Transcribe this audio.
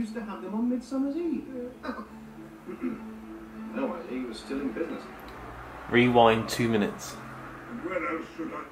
used to have them on Midsummer's Eve. no idea he was still in business. Rewind two minutes. And where else should I?